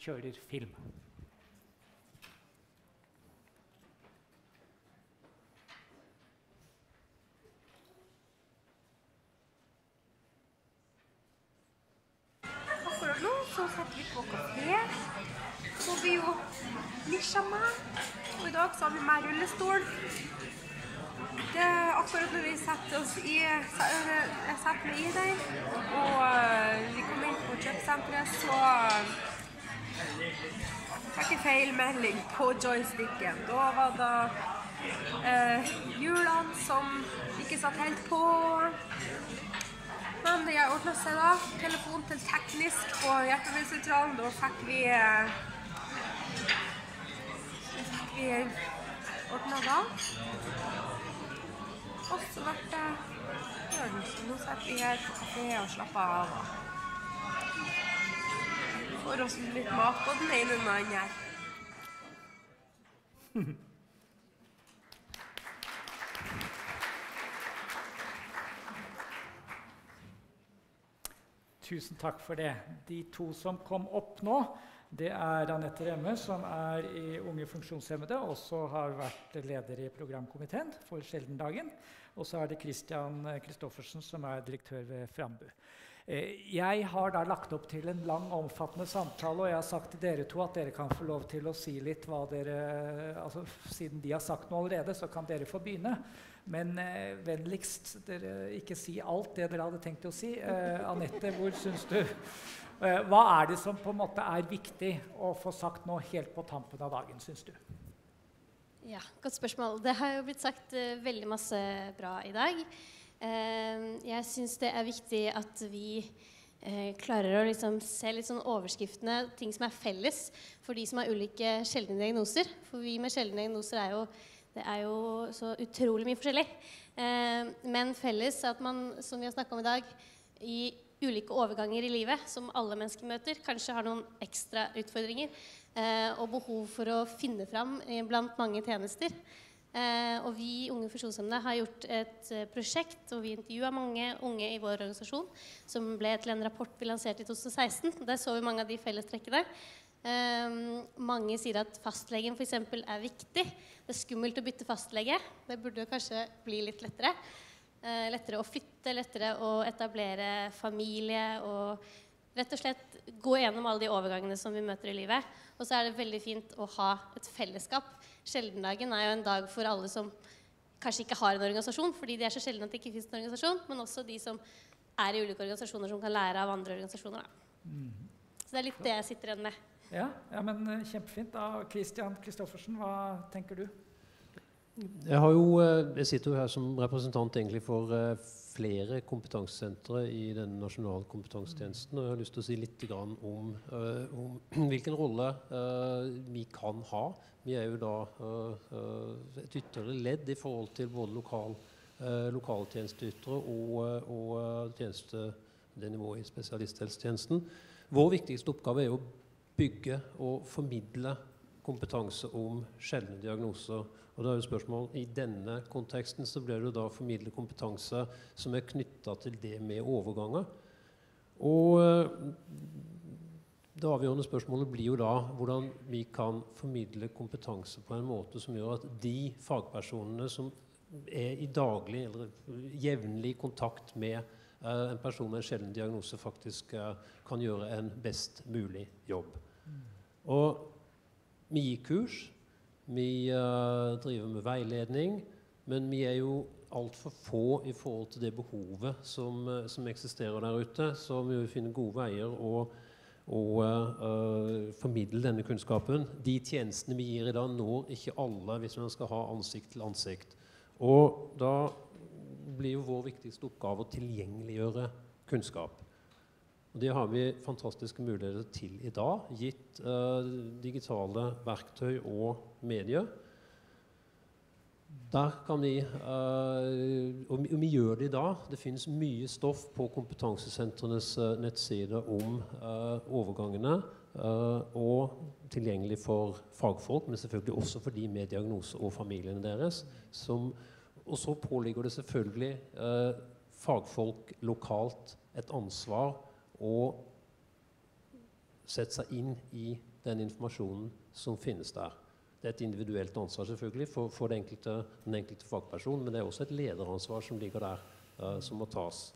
kjører film. Akkurat nå så satt vi på kafé. Så vi jo Lishama. Og i dag så har vi med rullestol. Det er akkurat når vi setter oss i Jeg setter meg i den, og øh, vi kom inn på kjøpesenteret, så fikk melding på joysticken. Da var det eh, hjulene som ikke satt helt på. Men det ordna seg, da. Telefon til teknisk på hjelpemiddelsentralen. Da fikk vi eh, fikk vi ordna da. Og så ble det i nå sitter vi her på kafé og slapper av. og Får oss litt mat på den ene og den andre. Tusen takk for det. De to som kom opp nå, det er Anette Remme, som er i Unge funksjonshemmede, og så har vært leder i programkomiteen for Sjeldendagen. Og så er det Christian Christoffersen, som er direktør ved Frambu. Eh, Jeg har da lagt opp til en lang, omfattende samtale, og jeg har sagt til dere to at dere kan få lov til å si litt hva dere altså Siden de har sagt noe allerede, så kan dere få begynne. Men eh, vennligst dere ikke si alt det dere hadde tenkt å si. Eh, Anette, hvor syns du eh, Hva er det som på en måte er viktig å få sagt nå helt på tampen av dagen, syns du? Ja, Godt spørsmål. Det har jo blitt sagt eh, veldig masse bra i dag. Eh, jeg syns det er viktig at vi eh, klarer å liksom se litt sånn overskriftene, ting som er felles for de som har ulike sjeldne diagnoser. For vi med sjeldne diagnoser er jo, det er jo så utrolig mye forskjellig. Eh, men felles at man, som vi har snakka om i dag, i ulike overganger i livet som alle mennesker møter, kanskje har noen ekstra utfordringer eh, og behov for å finne fram blant mange tjenester. Eh, og vi Unge funksjonshemmede har gjort et eh, prosjekt og vi intervjua mange unge i vår organisasjon som ble til en rapport vi lanserte i 2016. Der så vi mange av de fellestrekkene. Eh, mange sier at fastlegen f.eks. er viktig. Det er skummelt å bytte fastlege. Det burde kanskje bli litt lettere. Eh, lettere å flytte, lettere å etablere familie og rett og slett gå gjennom alle de overgangene som vi møter i livet. Og så er det veldig fint å ha et fellesskap. Sjeldendagen er jo en dag for alle som kanskje ikke har en organisasjon, fordi de er så sjeldne at det ikke finnes en organisasjon, men også de som er i ulike organisasjoner som kan lære av andre organisasjoner. Da. Så det er litt det jeg sitter igjen med. Ja, ja men eh, Kjempefint. da. Christian Christoffersen, hva tenker du? Jeg, har jo, eh, jeg sitter jo her som representant egentlig for eh, flere kompetansesentre i den nasjonale kompetansetjenesten. Og jeg har lyst til å si litt om, eh, om hvilken rolle eh, vi kan ha. Vi er jo da eh, et ytterligere ledd i forhold til både lokal, lokale tjenesteytere og, og tjeneste, det nivået i spesialisthelsetjenesten. Vår viktigste oppgave er å bygge og formidle kompetanse om sjeldne diagnoser. Og da er jo spørsmål, I denne konteksten så blir det da å formidle kompetanse som er knytta til det med overganger. Og eh, det avgjørende spørsmålet blir jo da hvordan vi kan formidle kompetanse på en måte som gjør at de fagpersonene som er i daglig eller jevnlig kontakt med eh, en person med en sjelden diagnose, faktisk eh, kan gjøre en best mulig jobb. Og vi gir kurs, vi uh, driver med veiledning, men vi er jo altfor få i forhold til det behovet som, eh, som eksisterer der ute. Så vi vil finne gode veier å og uh, formidle denne kunnskapen. De tjenestene vi gir i dag, når ikke alle hvis man skal ha ansikt til ansikt. Og da blir jo vår viktigste oppgave å tilgjengeliggjøre kunnskap. Og Det har vi fantastiske muligheter til i dag, gitt eh, digitale verktøy og medier. Der kan vi, eh, og vi, og vi gjør det i dag. Det finnes mye stoff på kompetansesentrenes eh, nettsider om eh, overgangene. eh, og tilgjengelig for fagfolk, men selvfølgelig også for de med diagnose og familiene deres. Som, og så påligger det selvfølgelig eh, fagfolk lokalt et ansvar å sette seg inn i den informasjonen som finnes der. Det er et individuelt ansvar selvfølgelig for, for den, enkelte, den, enkelte, fagperson, men det er også et lederansvar som ligger der, uh, som må tas.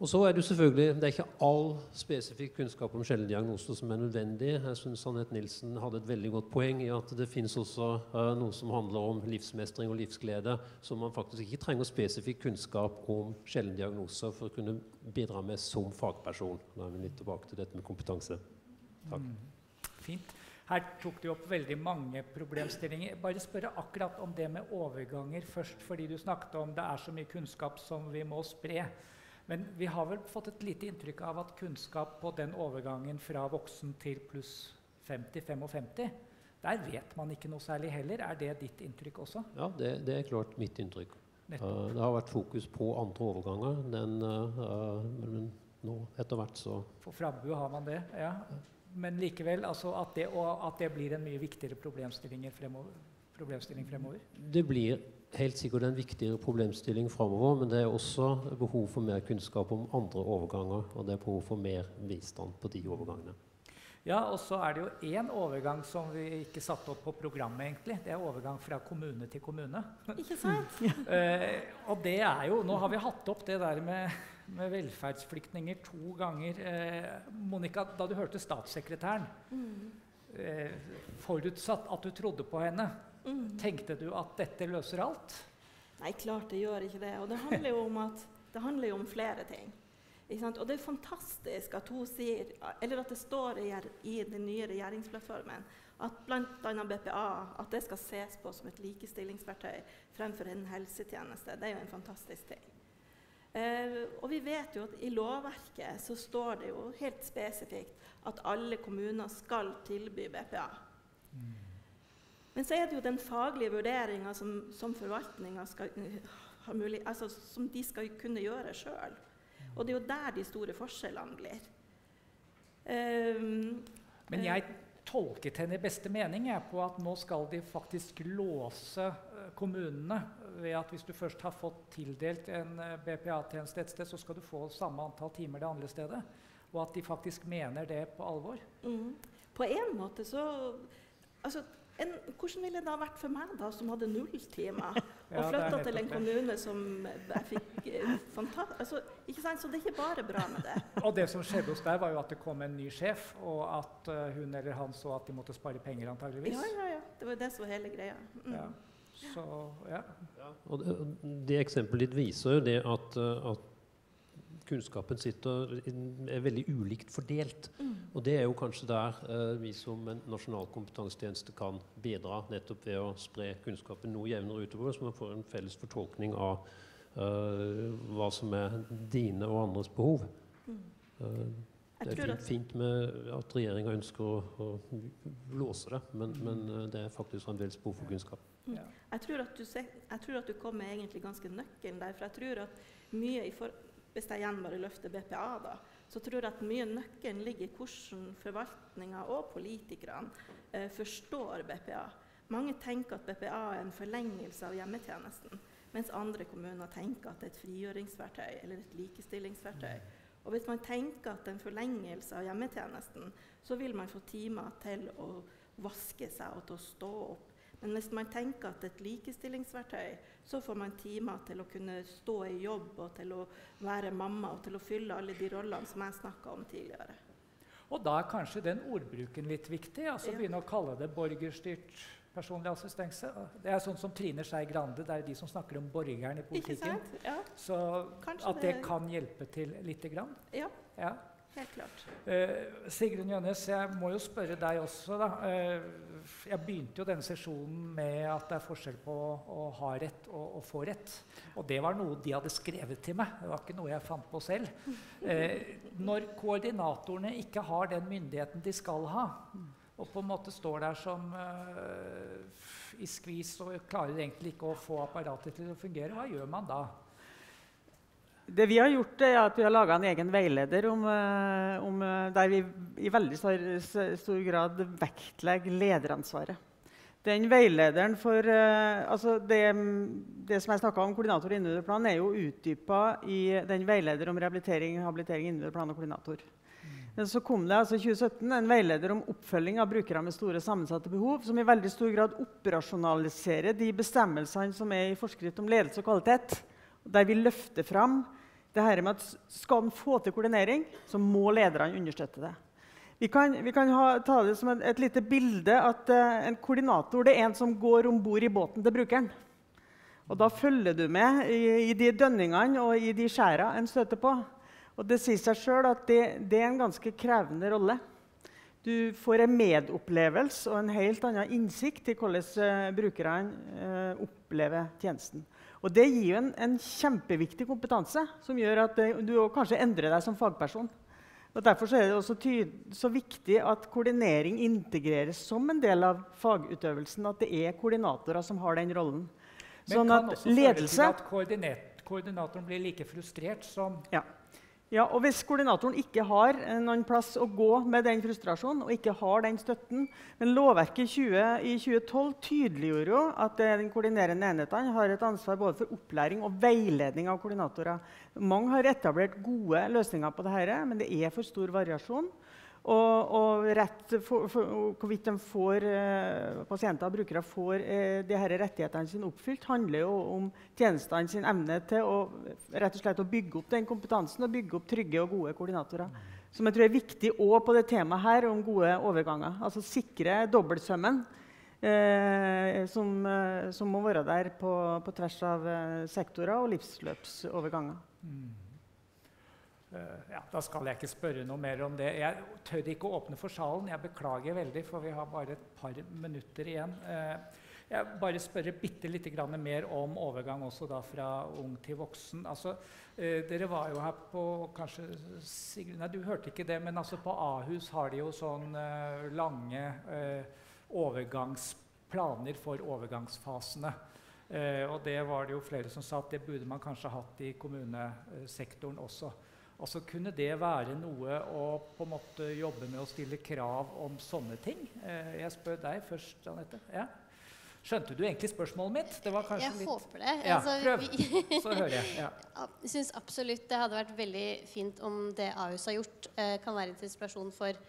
Og så er Det jo selvfølgelig, det er ikke all spesifikk kunnskap om sjeldne diagnoser som er nødvendig. Jeg synes Anette Nilsen hadde et veldig godt poeng i at det finnes også uh, noe som handler om livsmestring og livsglede, som man faktisk ikke trenger spesifikk kunnskap om sjeldne diagnoser for å kunne bidra med som fagperson. Da er vi litt tilbake til dette med kompetanse. Takk. Mm. Fint. Her tok du opp veldig mange problemstillinger. Bare spørre akkurat om det med overganger først, fordi du snakket om det er så mye kunnskap som vi må spre. Men vi har vel fått et lite inntrykk av at kunnskap på den overgangen fra voksen til pluss 50-55 der vet man ikke noe særlig heller. Er det ditt inntrykk også? Ja, det, det er klart mitt inntrykk. Uh, det har vært fokus på andre overganger, den, uh, men nå etter hvert så For Frambu har man det, ja. Men likevel, altså at, det, at det blir en mye viktigere problemstilling fremover? Problemstilling fremover? Det blir helt sikkert en viktigere problemstilling framover, men det er også behov for mer kunnskap om andre overganger, og det er behov for mer bistand på de overgangene. Ja, og så er det jo én overgang som vi ikke satte opp på programmet. egentlig. Det er overgang fra kommune til kommune. Ikke sant? uh, og det er jo, Nå har vi hatt opp det der med, med velferdsflyktninger to ganger. Uh, Monica, da du hørte statssekretæren, mm. uh, forutsatt at du trodde på henne, Mm. Tenkte du at dette løser alt? Nei, klart det gjør ikke det. Og det handler jo om, at, det handler jo om flere ting. Og det er fantastisk at hun sier, eller at det står i, i den nye regjeringsplattformen at bl.a. BPA at det skal ses på som et likestillingsverktøy fremfor en helsetjeneste. Det er jo en fantastisk ting. Eh, og vi vet jo at i lovverket så står det jo helt spesifikt at alle kommuner skal tilby BPA. Men så er det jo den faglige vurderinga som, som forvaltninga mulig, altså, som de skal kunne gjøre sjøl. Og det er jo der de store forskjellene blir. Um, Men jeg tolket henne i beste mening jeg, på at nå skal de faktisk låse uh, kommunene ved at hvis du først har fått tildelt en uh, BPA-tjeneste et sted, så skal du få samme antall timer det andre stedet. Og at de faktisk mener det på alvor. Mm. På en måte så altså, en, hvordan ville det ha vært for meg, da, som hadde null timer, og flytta til en kommune som jeg fikk fantastisk altså, ikke sant? Så det er ikke bare bra med det. og det som skjedde hos deg, var jo at det kom en ny sjef, og at uh, hun eller han så at de måtte spare penger, antageligvis. Ja, ja, ja. Det var jo det som var hele greia. Mm. Ja. Så, ja. ja. Og det, det eksempelet ditt viser jo det at, eh, at kunnskapen sitter, er veldig ulikt fordelt. Mm. Og det er jo kanskje der eh, vi som en nasjonal kompetansetjeneste kan bidra, nettopp ved å spre kunnskapen noe jevnere utover, så man får en felles fortolkning av eh, hva som er dine og andres behov. Mm. Eh, det er fint, fint med at regjeringa ønsker å, å, låse det, men, mm. men, eh, det er faktisk fremdeles behov for kunnskap. Ja. Jeg, tror du, jeg, tror at du, kom med egentlig ganske nøkkelen der. For jeg tror at mye i for, hvis jeg igjen bare løfter BPA, da, så tror jeg at mye nøkkelen ligger i hvordan forvaltninga og politikerne eh, forstår BPA. Mange tenker at BPA er en forlengelse av hjemmetjenesten, mens andre kommuner tenker at det er et frigjøringsverktøy eller et likestillingsverktøy. Og hvis man tenker at det er en forlengelse av hjemmetjenesten, så vil man få timer til å vaske seg og til å stå opp men hvis man tenker at et likestillingsverktøy, så får man timer til å kunne stå i jobb og til å være mamma og til å fylle alle de rollene som jeg snakka om tidligere. Og da er kanskje den ordbruken litt viktig? altså ja. Begynne å kalle det borgerstyrt personlig assistanse. Det er sånn som Trine Skei Grande, det er de som snakker om borgeren i politikken. Ja. Så kanskje at det, det kan hjelpe til lite grann. Ja. ja. Helt klart. Eh, Sigrun Jønnes, jeg må jo spørre deg også. da. Eh, jeg begynte jo denne sesjonen med at det er forskjell på å ha rett og å få rett. Og det var noe de hadde skrevet til meg. Det var ikke noe jeg fant på selv. Eh, når koordinatorene ikke har den myndigheten de skal ha, og på en måte står der som i skvis og klarer egentlig ikke å få apparatet til å fungere, hva gjør man da? Det vi har gjort, er at vi har laga en egen veileder om, eh, om, eh, der vi i veldig stor, stor grad vektlegger lederansvaret. Den veilederen for uh, altså det, det, som jeg snakka om, koordinator og individuell plan, er jo utdypa i den veileder om rehabilitering, habilitering, individuell plan og koordinator. Så kom det altså i 2017 en veileder om oppfølging av brukere med store sammensatte behov, som i veldig stor grad operasjonaliserer de bestemmelsene som er i forskrift om ledelse og kvalitet. Der vi løfter fram det her med at skal en få til koordinering, så må lederne understøtte det. Vi kan, vi kan ha, ta det som et, et lite bilde at uh, en koordinator er en som går om bord i båten til brukeren. Og Da følger du med i, i de dønningene og i de skjæra en støter på. Og Det sier seg sjøl at det, det, er en ganske krevende rolle. Du får en medopplevelse og en helt annen innsikt i hvordan uh, brukerne uh, opplever tjenesten. Og Det gir jo en, en kjempeviktig kompetanse som gjør at du kanskje endrer deg som fagperson. Og Derfor er det også så viktig at koordinering integreres som en del av fagutøvelsen. At det er koordinatorer som har den rollen. Men sånn kan også ledelse, føre til at koordinatoren blir like frustrert som ja. Ja, og Hvis koordinatoren ikke har noen plass å gå med den frustrasjonen, og ikke har den støtten Men lovverket 20, i 2012 tydeliggjorde jo at den koordinerende enhetene har et ansvar både for opplæring og veiledning av koordinatorer. Mange har etablert gode løsninger på dette, men det er for stor variasjon. Og, og rett for, for, hvorvidt får, eh, pasienter og brukere får eh, de her rettighetene sine oppfylt, handler jo om tjenestene sin evne til å, rett og slett å bygge opp den kompetansen og bygge opp trygge og gode koordinatorer. Som jeg tror er viktig òg på det temaet her om gode overganger. Altså sikre dobbeltsømmen. Eh, som, eh, som, må være der på, på tvers av eh, sektorer og livsløpsoverganger. Mm. Uh, ja, da skal jeg ikke spørre noe mer om det. Jeg tør ikke å åpne for salen. Jeg beklager veldig, for vi har bare et par minutter igjen. Uh, jeg bare spørre bitte litt mer om overgang også da fra ung til voksen. Altså, uh, dere var jo her på kanskje, Sigrid, nei, Du hørte ikke det, men altså på Ahus har de jo sånn lange overgangsplaner for overgangsfasene. og det var det jo flere som sa at det burde man kanskje hatt i kommunesektoren også. Altså Kunne det være noe å på en måte jobbe med å stille krav om sånne ting? Eh, jeg spør deg først, Anette. Ja. Skjønte du egentlig spørsmålet mitt? Det var jeg litt... håper det. Ja, altså, prøv, vi... så hører jeg. Ja. Jeg syns absolutt det hadde vært veldig fint om det Ahus har gjort, eh, kan være en inspirasjon for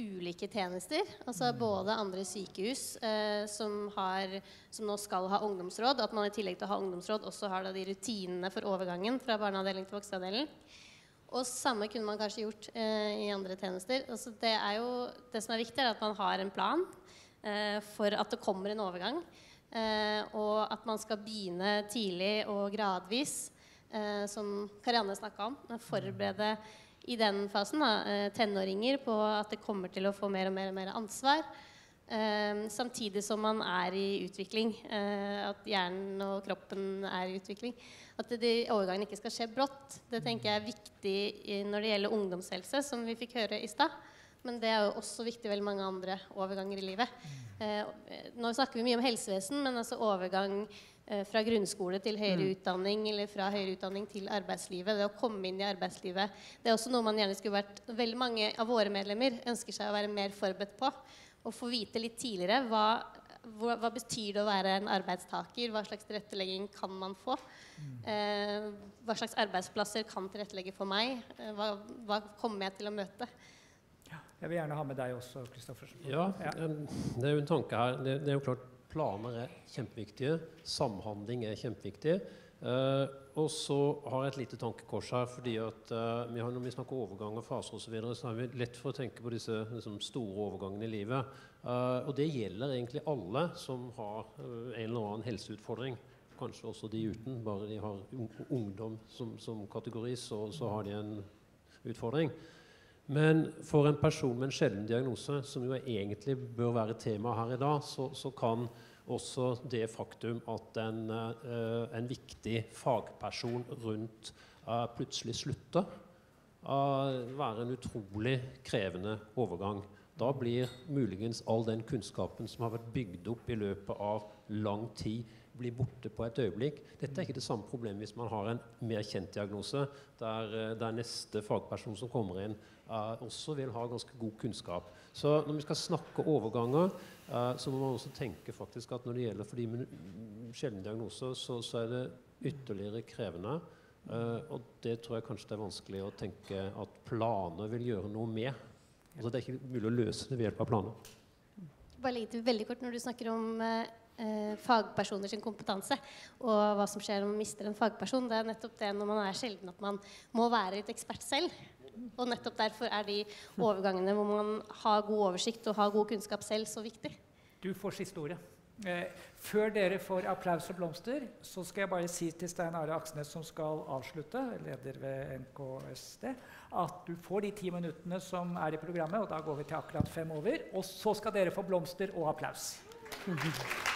ulike tjenester. Altså mm. både andre sykehus eh, som, har, som, nå skal ha ungdomsråd, at man i tillegg til å ha ungdomsråd også har de rutinene for overgangen fra barneavdeling til voksenavdeling. Og samme kunne man kanskje gjort eh, i andre tjenester. Altså, det, jo, det, som er viktig, er at man har en plan eh, for at det kommer en overgang. Eh, og at man skal begynne tidlig og gradvis, eh, som Karianne snakka om. Forberede i den fasen da, eh, tenåringer på at det kommer til å få mer og mer, og mer ansvar. Uh, samtidig som man er i utvikling. Uh, at hjernen og kroppen er i utvikling. At de overgangene ikke skal skje brått. Det tenker jeg er viktig når det gjelder ungdomshelse, som vi fikk høre i stad. Men det er jo også viktig i veldig mange andre overganger i livet. Uh, nå snakker vi mye om helsevesen, men altså overgang fra grunnskole til høyere mm. utdanning eller fra høyere utdanning til arbeidslivet. Det å komme inn i arbeidslivet. Det er også noe man gjerne skulle vært Veldig mange av våre medlemmer ønsker seg å være mer forberedt på å få vite litt tidligere hva, hva, hva, betyr det å være en arbeidstaker? Hva slags tilrettelegging kan man få? Mm. Eh, hva slags arbeidsplasser kan tilrettelegge for meg? Eh, hva, hva, kommer jeg til å møte? Jeg vil gjerne ha med deg også, Kristoffersen. Ja, ja, det er jo en tanke her. Det, det, er jo klart Planer er kjempeviktige. Samhandling er kjempeviktig. Uh, og så har jeg et lite tankekors her. fordi at uh, vi har, Når vi snakker overgang og faser osv., så, videre, så har vi lett for å tenke på disse liksom, store overgangene i livet. Uh, og det gjelder egentlig alle som har en eller annen helseutfordring. Kanskje også de uten. Bare de har ungdom som, som kategori, så, så, har de en utfordring. Men for en person med en sjelden diagnose, som jo egentlig bør være tema her i dag, så, så kan også det faktum at en, uh, en viktig fagperson rundt uh, plutselig slutter, være en utrolig krevende overgang. Da blir muligens all den kunnskapen som har vært bygd opp i løpet av lang tid, blir borte på et øyeblikk. Dette er ikke det samme problemet hvis man har en mer kjent diagnose, der, der neste fagperson som kommer inn, også vil ha ganske god kunnskap. Så når vi skal snakke overganger, uh, så må man også tenke faktisk at når det gjelder for de med sjelden diagnoser, så, så, er det ytterligere krevende. Uh, og det tror jeg kanskje det er vanskelig å tenke at planer vil gjøre noe med. Altså Det er ikke mulig å løse det ved hjelp av planer. Bare legge til veldig kort Når du snakker om uh, uh, fagpersoner sin kompetanse og hva som skjer når man mister en fagperson, det er nettopp det når man er sjelden at man må være litt ekspert selv. Og nettopp derfor er de overgangene hvor man har god oversikt og har god kunnskap selv, så viktig. Du får siste ordet. Eh, før dere får applaus og blomster, så skal jeg bare si til Stein Are Aksnes, som skal avslutte, leder ved NKSD, at du får de ti minuttene som er i programmet, og da går vi til akkurat fem over. Og så skal dere få blomster og applaus.